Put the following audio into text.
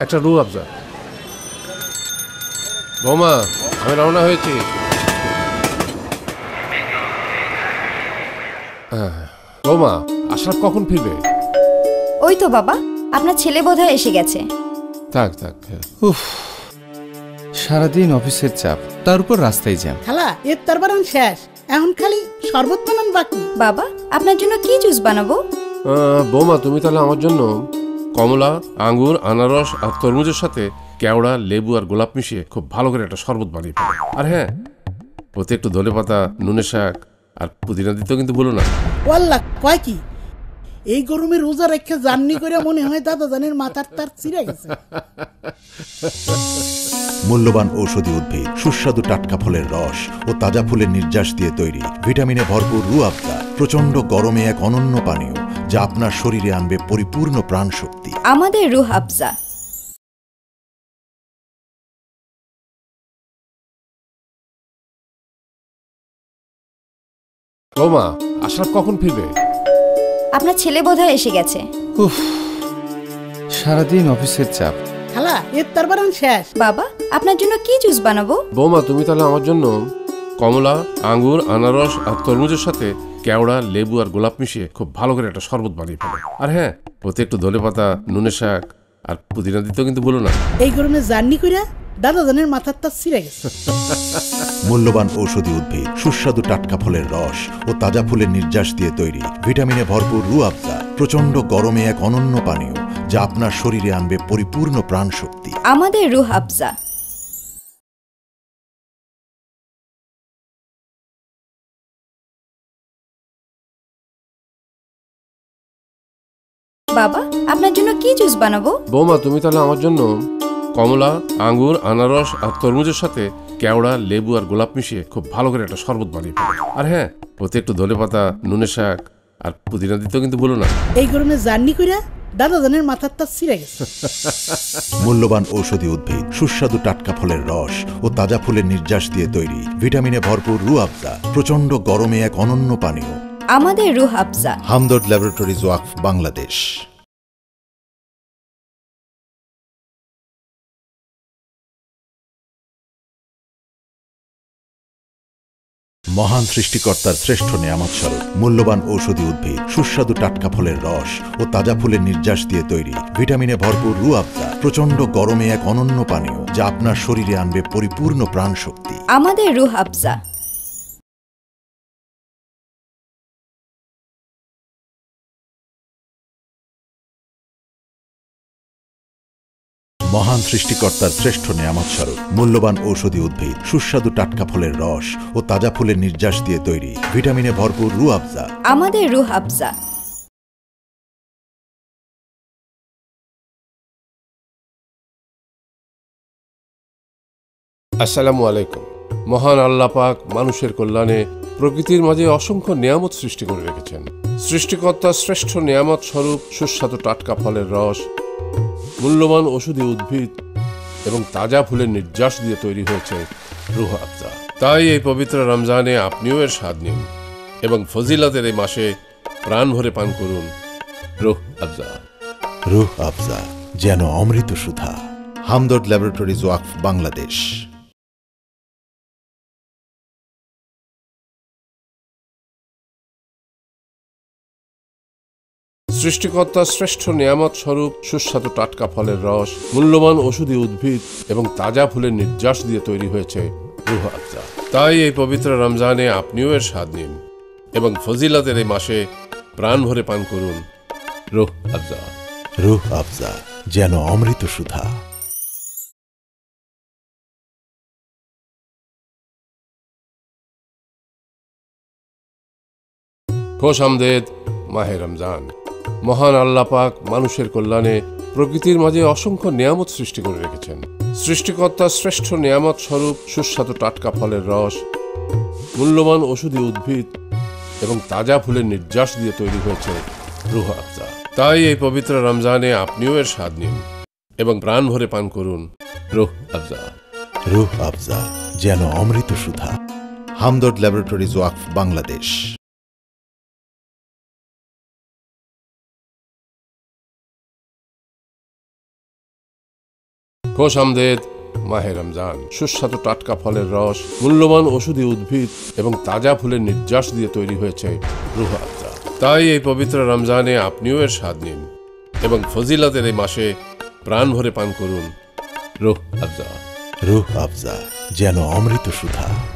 একটা রু আফজা বৌমা আমি রওনা হয়েছি। হ্যাঁ, বৌমা আশরাফ কখন ফিরবে? ওই তো বাবা আপনার ছেলে বোধহয় এসে গেছে। থাক থাক হ্যাঁ। উফ সারাদিন অফিসের চাপ তার উপর রাস্তায় জ্যাম। খালা এর তার বারান শেষ এখন খালি বানান বাকি। বাবা আপনার জন্য কি জুস বানাবো? আহ, বৌমা তুমি তাহলে আমার জন্য কমলা আঙ্গুর আনারস আর তরমুজের সাথে কেওড়া লেবু আর গোলাপ মিশিয়ে খুব ভালো করে একটা শরবত বানিয়ে ফেলো। আর হ্যাঁ ওতে একটু ধনে পাতা নুনে শাক আর পুদিনা দিতেও কিন্তু বলো না। ওয়াল্লা কয় কি? এই গরমে রোজা রেখে জার্নি করে মনে হয় দাদা জানের মাথার তার চিরে গেছে। মূল্যবান ঔষধি উদ্ভিদ সুস্বাদু টাটকা ফলের রস ও তাজা ফুলের নির্যাস দিয়ে তৈরি। ভিটামিনে ভরপুর রু আফজা প্রচণ্ড গরমে এক অনন্য পানীয় যা আপনার শরীরে আনবে পরিপূর্ণ প্রাণ শক্তি আমাদের রুহ আফজা বৌমা আশরাফ কখন ফিরবে? আপনার ছেলে বোধহয় এসে গেছে। উফ সারাদিন অফিসের চাপ। খালা এর তার বারান শেষ। বাবা আপনার জন্য কি জুস বানাবো? বৌমা তুমি তাহলে আমার জন্য কমলা আঙ্গুর আনারস আর তরমুজের সাথে কেওড়া লেবু আর গোলাপ মিশিয়ে খুব ভালো করে একটা শরবত বানিয়ে ফেলো। আর হ্যাঁ ওতে একটু ধনে পাতা নুনের শাক আর পুদিনা দিতেও কিন্তু বলো না। এই গরমে জার্নি করে দাদা জানের মাথার তার চিরে গেছে। মূল্যবান ঔষধি উদ্ভিদ সুস্বাদু টাটকা ফলের রস ও তাজা ফুলের নির্যাস দিয়ে তৈরি। ভিটামিনে ভরপুর রু আফজা প্রচণ্ড গরমে এক অনন্য পানীয়। যা আপনার শরীরে আনবে পরিপূর্ণ প্রাণ শক্তি আমাদের রুহ আফজা। বাবা আপনার জন্য কি জুস বানাবো? বৌমা তুমি তাহলে আমার জন্য কমলা আঙ্গুর আনারস আর তরমুজের সাথে কেওড়া লেবু আর গোলাপ মিশিয়ে খুব ভালো করে একটা শরবত বানিয়ে ফেলো। আর হ্যাঁ ওতে একটু ধনে পাতা নুনের শাক আর পুদিনা দিতেও কিন্তু বলো না। এই গরমে জার্নি করে মাথার তার ছিঁড়ে গেছে। মূল্যবান ঔষধি উদ্ভিদ সুস্বাদু টাটকা ফলের রস ও তাজা ফুলের নির্যাস দিয়ে তৈরি ভিটামিনে ভরপুর রু প্রচণ্ড গরমে এক অনন্য পানীয়। আমাদের রুহ আফজা। হামদর্দ ল্যাবরেটরিজ ওয়াকফ বাংলাদেশ। মহান সৃষ্টিকর্তার শ্রেষ্ঠ নেয়ামত স্বরূপ। মূল্যবান ঔষধি উদ্ভিদ, সুস্বাদু টাটকা ফলের রস ও তাজা ফুলের নির্যাস দিয়ে তৈরি। ভিটামিনে ভরপুর রু আবদা প্রচণ্ড গরমে এক অনন্য পানীয়, যা আপনার শরীরে আনবে পরিপূর্ণ প্রাণ শক্তি আমাদের রুহ আফজা মহান সৃষ্টিকর্তার শ্রেষ্ঠ নেয়ামত স্বরূপ মূল্যবান ঔষধি উদ্ভিদ সুস্বাদু টাটকা ফলের রস ও তাজা ফুলের নির্যাস দিয়ে তৈরি ভিটামিনে ভরপুর রু আফজা। আমাদের রুহ আফজা। আসসালামু আলাইকুম। মহান আল্লাহ পাক মানুষের কল্যাণে প্রকৃতির মাঝে অসংখ্য নিয়ামত সৃষ্টি করে রেখেছেন। সৃষ্টিকর্তার শ্রেষ্ঠ নিয়ামত স্বরূপ সুস্বাদু টাটকা ফলের রস মূল্যবান ওষুধি উদ্ভিদ এবং তাজা ফুলের নির্যাস দিয়ে তৈরি হয়েছে রুহ আফজা। তাই এই পবিত্র রমজানে আপনিও এর স্বাদ নিন এবং ফজিলতের এই মাসে প্রাণ ভরে পান করুন রুহ আফজা। রুহ আফজা যেন অমৃত সুধা। হামদর্দ ল্যাবরেটরিজ ওয়াকফ বাংলাদেশ। সৃষ্টিকর্তার শ্রেষ্ঠ নিয়ামত স্বরূপ সুস্বাদু টাটকা ফলের রস মূল্যবান ওষুধি উদ্ভিদ এবং তাজা ফুলের নির্যাস দিয়ে তৈরি হয়েছে রুহ আফজা। তাই এই পবিত্র রমজানে আপনিও এর স্বাদ নিন এবং ফজিলতের এই মাসে প্রাণ ভরে পান করুন রুহ আফজা। রুহ আফজা যেন অমৃত সুধা। খোশ আমদেদ মাহে রমজান। মহান আল্লাহ পাক মানুষের কল্যাণে প্রকৃতির মাঝে অসংখ্য নিয়ামত সৃষ্টি করে রেখেছেন। সৃষ্টিকর্তার শ্রেষ্ঠ নিয়ামত স্বরূপ সুস্বাদু টাটকা ফলের রস, মূল্যবান ওষুধি উদ্ভিদ এবং তাজা ফুলের নির্যাস দিয়ে তৈরি হয়েছে রুহ আফজা। তাই এই পবিত্র রমজানে আপনিও এর স্বাদ নিন এবং প্রাণ ভরে পান করুন রুহ আফজা। রুহ আফজা যেন অমৃত সুধা। হামদর্দ ল্যাবরেটরিজ ওয়াকফ বাংলাদেশ। খোশ আমদেদ মাহে রমজান। সুস্বাদু টাটকা ফলের রস, মূল্যবান ওষুধি উদ্ভিদ এবং তাজা ফুলের নির্যাস দিয়ে তৈরি হয়েছে রুহ আফজা। তাই এই পবিত্র রমজানে আপনিও এর স্বাদ নিন এবং ফজিলাতের এই মাসে প্রাণ ভরে পান করুন রুহ আফজা। রুহ আফজা, যেন অমৃত সুধা।